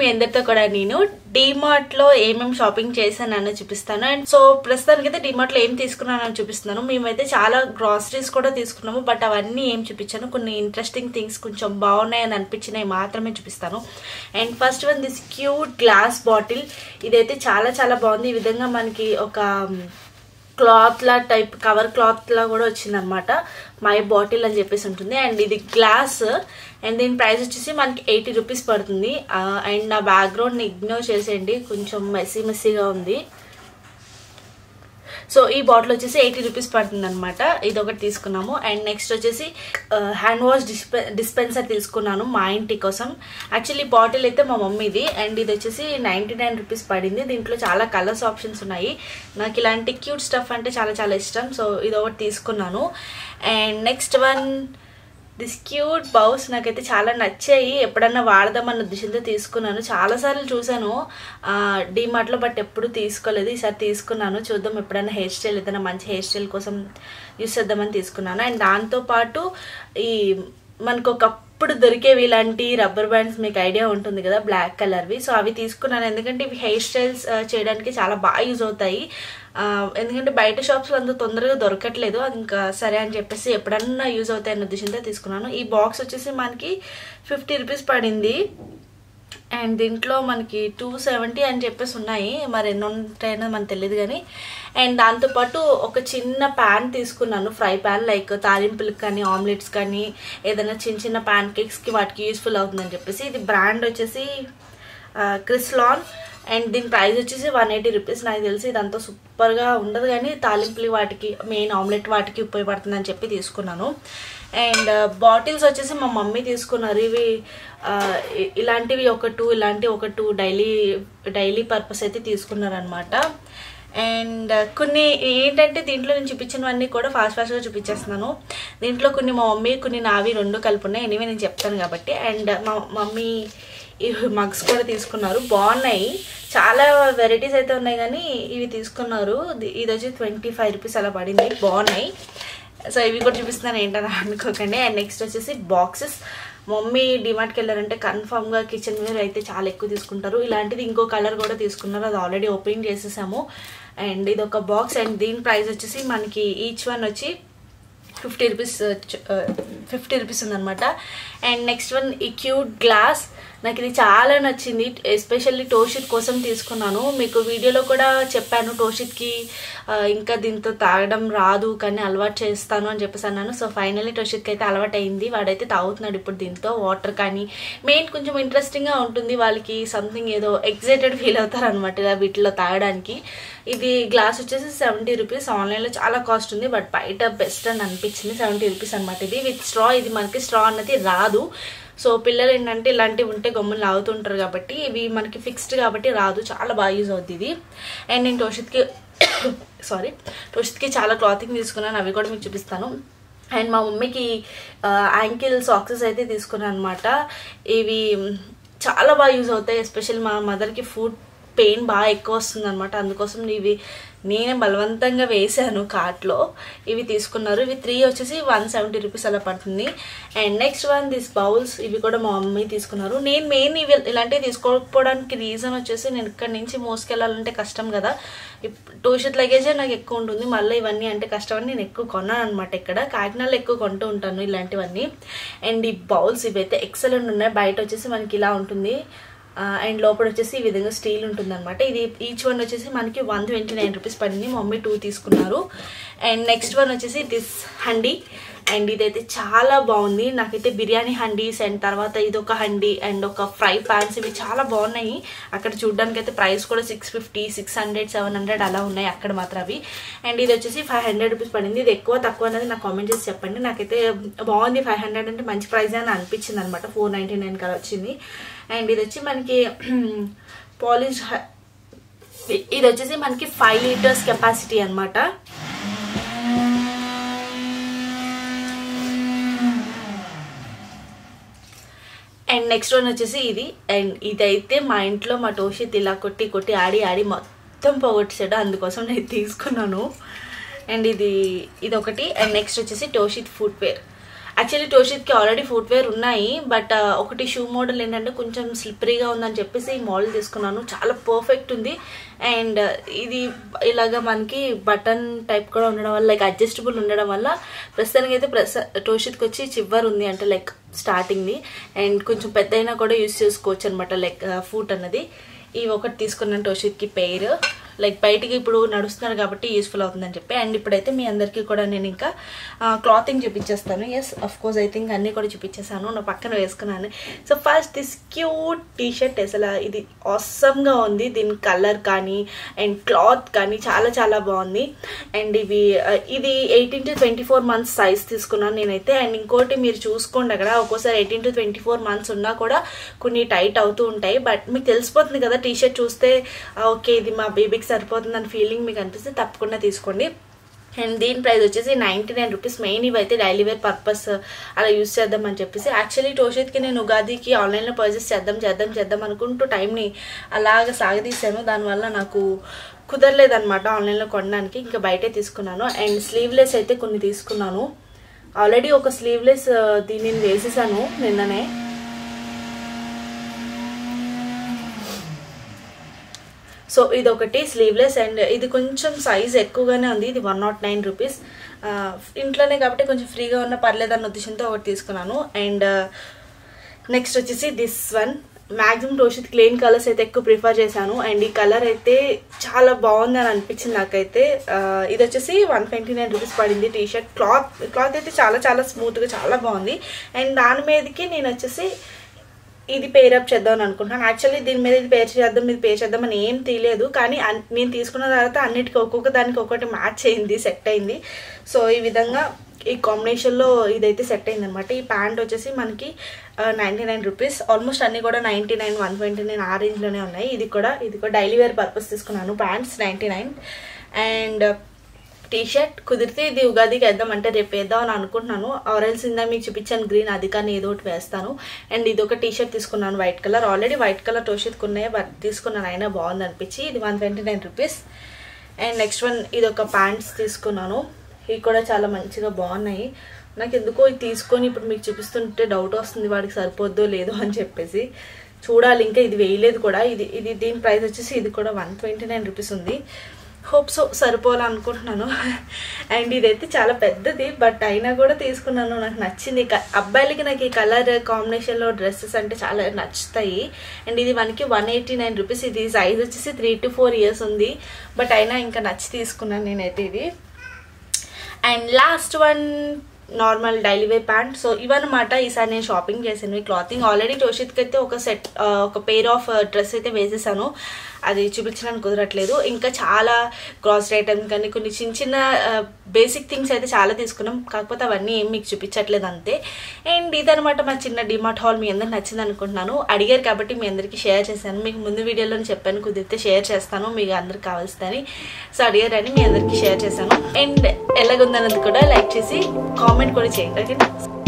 మీ అందరితో కూడా నేను డిమార్ట్లో ఏమేమి షాపింగ్ చేశానని చూపిస్తాను. అండ్ సో ప్రస్తుతానికి అయితే డిమార్ట్లో ఏం తీసుకున్నానని చూపిస్తున్నాను. మేమైతే చాలా గ్రాసరీస్ కూడా తీసుకున్నాము. బట్ అవన్నీ ఏం చూపించాను. కొన్ని ఇంట్రెస్టింగ్ థింగ్స్ కొంచెం బాగున్నాయని అనిపించినవి మాత్రమే చూపిస్తాను. And first one this cute glass bottle ఇదైతే చాలా చాలా బాగుంది. ఈ విధంగా మనకి ఒక క్లాత్ లా టైప్ కవర్ క్లాత్ లా కూడా వచ్చింది అనమాట మై బాటిల్ అని చెప్పేసి ఉంటుంది. అండ్ ఇది గ్లాస్. అండ్ దీని ప్రైస్ వచ్చేసి మనకి ఎయిటీ రూపీస్ పడుతుంది. అండ్ నా బ్యాక్గ్రౌండ్ని ఇగ్నోర్ చేసేయండి. కొంచెం మెస్సీ మెస్సీగా ఉంది. సో ఈ బాటిల్ వచ్చేసి ఎయిటీ రూపీస్ పడుతుంది అనమాట ఇది ఒకటి తీసుకున్నాము. అండ్ నెక్స్ట్ వచ్చేసి హ్యాండ్ వాష్ డిస్పె డిస్పెన్సర్ తీసుకున్నాను మా ఇంటి కోసం. యాక్చువల్లీ బాటిల్ అయితే మా మమ్మీది. అండ్ ఇది వచ్చేసి నైంటీ నైన్ రూపీస్ పడింది. దీంట్లో చాలా కలర్స్ ఆప్షన్స్ ఉన్నాయి. నాకు ఇలాంటి క్యూట్ స్టఫ్ అంటే చాలా చాలా ఇష్టం. సో ఇది ఒకటి తీసుకున్నాను. And next one this cute bowls నాకైతే చాలా నచ్చాయి. ఎప్పుడన్నా వాడదామన్న ఉద్దేశంతో తీసుకున్నాను. చాలాసార్లు చూశాను. డీమార్ట్లో బట్ ఎప్పుడు తీసుకోలేదు. ఈసారి తీసుకున్నాను. చూద్దాం ఎప్పుడైనా హెయిర్ స్టైల్ ఏదైనా మంచి హెయిర్ స్టైల్ కోసం యూస్ చేద్దామని తీసుకున్నాను. అండ్ దాంతోపాటు ఈ మనకు ఇప్పుడు దొరికేవి ఇలాంటి రబ్బర్ బ్యాండ్స్ మీకు ఐడియా ఉంటుంది కదా బ్లాక్ కలర్వి. సో అవి తీసుకున్నాను. ఎందుకంటే ఇవి హెయిర్ స్టైల్స్ చేయడానికి చాలా బాగా యూజ్ అవుతాయి. ఎందుకంటే బయట షాప్స్లో అంత తొందరగా దొరకట్లేదు. ఇంకా సరే అని చెప్పేసి ఎప్పుడన్నా యూజ్ అవుతాయి అన్న ఉద్దేశంతో తీసుకున్నాను. ఈ బాక్స్ వచ్చేసి మనకి ఫిఫ్టీ రూపీస్ పడింది. అండ్ దీంట్లో మనకి టూ సెవెంటీ అని చెప్పేసి ఉన్నాయి. మరి ఎన్ని ఉంటాయనో మనకు తెలియదు కానీ. అండ్ దాంతోపాటు ఒక చిన్న ప్యాన్ తీసుకున్నాను. ఫ్రై ప్యాన్ లైక్ తాలింపులకు కానీ ఆమ్లెట్స్ కానీ ఏదైనా చిన్న చిన్న ప్యాన్ కేక్స్కి వాటికి యూస్ఫుల్ అవుతుందని చెప్పేసి. ఇది బ్రాండ్ వచ్చేసి క్రిస్లాన్ అండ్ దీని ప్రైస్ వచ్చేసి వన్ ఎయిటీ రూపీస్ నాకు తెలిసి ఇదంతా సూపర్గా ఉండదు కానీ తాలింపులు వాటికి మెయిన్ ఆమ్లెట్ వాటికి ఉపయోగపడుతుందని చెప్పి తీసుకున్నాను. అండ్ బాటిల్స్ uh, వచ్చేసి మా మమ్మీ తీసుకున్నారు. ఇవి uh, ఇలాంటివి ఒక టూ ఇలాంటి ఒక టూ డైలీ డైలీ పర్పస్ అయితే తీసుకున్నారనమాట అండ్ uh, కొన్ని ఏంటంటే దీంట్లో నేను చూపించినవన్నీ కూడా ఫాస్ట్ ఫాస్ట్గా చూపించేస్తున్నాను. దీంట్లో కొన్ని మా మమ్మీ కొన్ని నావి రెండు కలిపి ఉన్నాయి. ఎనివే నేను చెప్తాను కాబట్టి. అండ్ మా మమ్మీ ఈ మగ్స్ కూడా తీసుకున్నారు. బాగున్నాయి. చాలా వెరైటీస్ అయితే ఉన్నాయి కానీ ఇవి తీసుకున్నారు. ఇది వచ్చి ట్వంటీ ఫైవ్ రూపీస్ అలా పడింది. బాగున్నాయి. సో ఇవి కూడా చూపిస్తున్నాను. ఏంటని అనుకోకండి. అండ్ నెక్స్ట్ వచ్చేసి బాక్సెస్ మమ్మీ డిమార్ట్కి వెళ్ళారంటే కన్ఫామ్గా కిచెన్ వేర్ అయితే చాలా ఎక్కువ తీసుకుంటారు. ఇలాంటిది ఇంకో కలర్ కూడా తీసుకున్నారు. అది ఆల్రెడీ ఓపెన్ చేసేసాము. అండ్ ఇది ఒక బాక్స్ అండ్ దీని ప్రైస్ వచ్చేసి మనకి ఈచ్ వన్ వచ్చి ఫిఫ్టీ రూపీస్ ఫిఫ్టీ రూపీస్ ఉందనమాట అండ్ నెక్స్ట్ వన్ ఈ క్యూట్ గ్లాస్ నాకు ఇది చాలా నచ్చింది. ఎస్పెషల్లీ టోషిట్ కోసం తీసుకున్నాను. మీకు వీడియోలో కూడా చెప్పాను టోషిట్కి ఇంకా దీంతో తాగడం రాదు కానీ అలవాటు చేస్తాను అని చెప్పేసి అన్నాను. సో ఫైనల్లీ టోషిట్కి అయితే అలవాటు అయింది వాడైతే తాగుతున్నాడు ఇప్పుడు దీంతో. వాటర్ కానీ మెయిన్ కొంచెం ఇంట్రెస్టింగ్గా ఉంటుంది. వాళ్ళకి సంథింగ్ ఏదో ఎగ్జైటెడ్ ఫీల్ అవుతారు అనమాట వీటిలో తాగడానికి. ఇది గ్లాస్ వచ్చేసి సెవెంటీ రూపీస్. ఆన్లైన్లో చాలా కాస్ట్ ఉంది బట్ బయట బెస్ట్ అని అనిపించింది. సెవెంటీ రూపీస్ అనమాట ఇది. విత్ స్ట్రా ఇది మనకి స్ట్రా అన్నది రాదు. సో పిల్లలు ఏంటంటే ఇలాంటివి ఉంటే గమ్ములు లాగుతుంటారు కాబట్టి ఇవి మనకి ఫిక్స్డ్ కాబట్టి రాదు. చాలా బాగా యూజ్ అవుతుంది ఇది. అండ్ నేను టోషిత్కి సారీ టోషిత్కి చాలా క్లాతింగ్ తీసుకున్నాను. అవి కూడా మీకు చూపిస్తాను. అండ్ మా మమ్మీకి యాంకిల్ సాక్సెస్ అయితే తీసుకున్నాను అనమాట ఇవి చాలా బాగా యూజ్ అవుతాయి. ఎస్పెషల్ మా మదర్కి ఫుడ్ పెయిన్ బాగా ఎక్కువ వస్తుంది అనమాట అందుకోసం ఇవి నేనే బలవంతంగా వేసాను కార్ట్లో ఇవి తీసుకున్నారు. ఇవి త్రీ వచ్చేసి వన్ సెవెంటీ రూపీస్ అలా పడుతుంది. And next one this bowls ఇవి కూడా మా మమ్మీ తీసుకున్నారు. నేను మెయిన్ ఇవి ఇలాంటివి తీసుకోకపోవడానికి రీజన్ వచ్చేసి నేను ఇక్కడ నుంచి మోసుకెళ్ళాలంటే కష్టం కదా. టూషిత్ లగేజే నాకు ఎక్కువ ఉంటుంది. మళ్ళీ ఇవన్నీ అంటే కష్టం అని నేను ఎక్కువ కొన్నాను అనమాట ఇక్కడ. కాకినాడలో ఎక్కువ కొంటూ ఉంటాను ఇలాంటివన్నీ. అండ్ ఈ బౌల్స్ ఇవైతే ఎక్సలెంట్ ఉన్నాయి. బయట వచ్చేసి మనకి ఇలా ఉంటుంది. అండ్ లోపల వచ్చేసి ఈ విధంగా స్టీల్ ఉంటుంది అనమాట ఇది ఈచ్ వన్ వచ్చేసి మనకి వన్ ట్వంటీ నైన్ రూపీస్ పడింది. మమ్మీ టూ తీసుకున్నారు. అండ్ నెక్స్ట్ వన్ వచ్చేసి దిస్ హండీ. అండ్ ఇదైతే చాలా బాగుంది. నాకైతే బిర్యానీ హండీస్ అండ్ తర్వాత ఇది ఒక హండీ అండ్ ఒక ఫ్రై ప్యాన్స్ ఇవి చాలా బాగున్నాయి. అక్కడ చూడడానికి అయితే ప్రైస్ కూడా six fifty six hundred seven hundred అలా ఉన్నాయి అక్కడ మాత్రం అవి. అండ్ ఇది వచ్చేసి ఫైవ్ హండ్రెడ్ రూపీస్ పడింది. ఇది ఎక్కువ తక్కువ అనేది నాకు కామెంట్ చేసి చెప్పండి. నాకైతే బాగుంది ఫైవ్ హండ్రెడ్ అంటే మంచి ప్రైస్ అని అనిపించింది అనమాట ఫోర్ నైంటీ నైన్ కదా వచ్చింది. అండ్ ఇది వచ్చి మనకి పాలిష్ ఇది వచ్చేసి మనకి ఫైవ్ లీటర్స్ కెపాసిటీ అనమాట అండ్ నెక్స్ట్ వన్ వచ్చేసి ఇది. అండ్ ఇదైతే మా ఇంట్లో మా టోషిత్ ఇలా కొట్టి కొట్టి ఆడి ఆడి మొత్తం పోగొట్టేసాడు. అందుకోసం నేను తీసుకున్నాను. అండ్ ఇది ఇది ఒకటి అండ్ నెక్స్ట్ వచ్చేసి టోషిత్ ఫుట్వేర్ యాక్చువల్లీ టోషిత్కి ఆల్రెడీ ఫుట్వేర్ ఉన్నాయి బట్ uh, ఒకటి షూ మోడల్ ఏంటంటే కొంచెం స్లిప్పరీగా ఉందని చెప్పేసి ఈ మోడల్ తీసుకున్నాను. చాలా పర్ఫెక్ట్ ఉంది. అండ్ uh, ఇది ఇలాగా మనకి బటన్ టైప్ కూడా ఉండడం వల్ల లైక్ అడ్జస్టబుల్ ఉండడం వల్ల ప్రస్తుతానికి అయితే ప్రస టోషిత్కి వచ్చి చివర్ ఉంది అంటే లైక్ స్టార్టింగ్ది అండ్ కొంచెం పెద్ద అయినా కూడా యూస్ చేసుకోవచ్చు అనమాట లైక్ ఫూట్ uh, అన్నది. ఇవి ఒకటి తీసుకున్నాను టోషిత్కి పెయిర్ లైక్ బయటికి ఇప్పుడు నడుస్తున్నారు కాబట్టి యూస్ఫుల్ అవుతుందని చెప్పి. అండ్ ఇప్పుడైతే మీ అందరికీ కూడా నేను ఇంకా క్లాతింగ్ చూపించేస్తాను. Yes of course I think అన్నీ కూడా చూపించేసాను. నా పక్కన వేసుకున్నాను. So first this cute T shirt అసలు ఇది ఆసమ్గా ఉంది. దీని కలర్ కానీ అండ్ క్లాత్ కానీ చాలా చాలా బాగుంది. అండ్ ఇవి ఇది eighteen to twenty four months size తీసుకున్నాను నేనైతే. అండ్ ఇంకోటి మీరు చూసుకోండి అక్కడ. ఒక్కోసారి eighteen to twenty four months ఉన్నా కూడా కొన్ని టైట్ అవుతూ ఉంటాయి. బట్ మీకు తెలిసిపోతుంది కదా టీషర్ట్ చూస్తే ఓకే ఇది మా బేబీకి సరిపోతుంది అని ఫీలింగ్ మీకు అనిపిస్తే తప్పకుండా తీసుకోండి. అండ్ దీని ప్రైస్ వచ్చేసి నైంటీ నైన్ రూపీస్ మెయిన్ ఇవైతే డైలీ వేర్ పర్పస్ అలా యూస్ చేద్దాం అని చెప్పేసి యాక్చువల్లీ టోషిత్కి నేను ఉగాదికి ఆన్లైన్లో పర్చేస్ చేద్దాం చేద్దాం చేద్దాం అనుకుంటూ టైంని అలాగ సాగదీశాను. దానివల్ల నాకు కుదరలేదనమాట ఆన్లైన్లో కొనడానికి. ఇంకా బయటే తీసుకున్నాను. అండ్ స్లీవ్లెస్ అయితే కొన్ని తీసుకున్నాను. ఆల్రెడీ ఒక స్లీవ్లెస్ దీన్ని నేను వేసేసాను నిన్ననే. సో ఇది ఒకటి స్లీవ్లెస్ అండ్ ఇది కొంచెం సైజ్ ఎక్కువగానే ఉంది. ఇది వన్ నాట్ నైన్ రూపీస్ ఇంట్లోనే కాబట్టి కొంచెం ఫ్రీగా ఉన్న పర్లేదు అన్న ఉద్దేశంతో ఒకటి తీసుకున్నాను. అండ్ నెక్స్ట్ వచ్చేసి this one maximum Roshith clean colours అయితే ఎక్కువ ప్రిఫర్ చేశాను. అండ్ ఈ కలర్ అయితే చాలా బాగుంది అని అనిపించింది నాకైతే. ఇది వచ్చేసి వన్ ట్వంటీ నైన్ రూపీస్ పడింది టీ షర్ట్ క్లాత్ క్లాత్ అయితే చాలా చాలా స్మూత్గా చాలా బాగుంది. అండ్ దాని మీదకి నేను వచ్చేసి ఇది పేర్ అప్ చేద్దాం అనుకుంటున్నాను. యాక్చువల్లీ దీని మీద ఇది పేర్ చేద్దాం ఇది పేర్ చేద్దాం అని ఏం తీయలేదు. కానీ అన్- నేను తీసుకున్న తర్వాత అన్నిటికీ ఒక్కొక్క దానికి ఒక్కొక్కటి మ్యాచ్ అయింది సెట్ అయింది. సో ఈ విధంగా ఈ కాంబినేషన్లో ఇదైతే సెట్ అయింది అనమాట ఈ ప్యాంట్ వచ్చేసి మనకి నైంటీ నైన్ రూపీస్ ఆల్మోస్ట్ అన్ని కూడా ninety nine one twenty nine ఆ రేంజ్లోనే ఉన్నాయి. ఇది కూడా ఇది కూడా డైలీ వేర్ పర్పస్ తీసుకున్నాను. Pants ninety nine and T shirt కుదిరితే ఇది ఉగాదికి వేద్దాం అంటే రేపు వేద్దాం అని అనుకుంటున్నాను. ఆరెల్స్ ఇందా మీకు చూపించాను గ్రీన్ అది కానీ ఏదో ఒకటి వేస్తాను. అండ్ ఇది ఒక టీ షర్ట్ తీసుకున్నాను white colour. Already white colour టోషిత్కి ఉన్నాయి బట్ తీసుకున్నాను. అయినా బాగుంది అనిపించి ఇది one twenty nine rupees. And next one ఇది ఒక ప్యాంట్స్ తీసుకున్నాను. ఇవి కూడా చాలా మంచిగా బాగున్నాయి. నాకు ఎందుకో ఇది తీసుకొని ఇప్పుడు మీకు చూపిస్తుంటే డౌట్ వస్తుంది వాడికి సరిపోద్దో లేదో అని చెప్పేసి. చూడాలి ఇంకా ఇది వేయలేదు కూడా. ఇది ఇది దీని ప్రైస్ వచ్చేసి ఇది కూడా వన్ ట్వంటీ నైన్ రూపీస్ ఉంది. హోప్ సరిపోవాలనుకుంటున్నాను. అండ్ ఇదైతే చాలా పెద్దది బట్ అయినా కూడా తీసుకున్నాను. నాకు నచ్చింది. అబ్బాయిలకి నాకు ఈ కలర్ కాంబినేషన్లో డ్రెస్సెస్ అంటే చాలా నచ్చుతాయి. అండ్ ఇది మనకి వన్ ఎయిటీ నైన్ రూపీస్. ఇది సైజ్ వచ్చేసి త్రీ టు ఫోర్ ఇయర్స్ ఉంది. బట్ అయినా ఇంకా నచ్చి తీసుకున్నాను నేనైతే ఇది. And last one normal daily wear pant so ఇవన్నమాట ఈసారి నేను షాపింగ్ చేశాను. ఈ క్లాతింగ్ ఆల్రెడీ టోషిత్కి అయితే ఒక సెట్ ఒక పేర్ ఆఫ్ డ్రెస్ అయితే వేసేసాను. అది చూపించడానికి కుదరట్లేదు. ఇంకా చాలా గ్రాసరీ ఐటమ్స్ కానీ కొన్ని చిన్న చిన్న బేసిక్ థింగ్స్ అయితే చాలా తీసుకున్నాం. కాకపోతే అవన్నీ ఏం మీకు చూపించట్లేదు అంతే. అండ్ ఇదనమాట మా చిన్న డిమార్ట్ హాల్ మీ అందరికి నచ్చింది అనుకుంటున్నాను. అడిగారు కాబట్టి మీ అందరికీ షేర్ చేశాను. మీకు ముందు వీడియోలో చెప్పాను. కుదిరితే షేర్ చేస్తాను. మీకు అందరికి కావాల్సిందని. సో అడిగారని మీ అందరికీ షేర్ చేశాను. అండ్ ఎలాగుందన్నది కూడా లైక్ చేసి కామెంట్ కూడా చేయండి ఓకే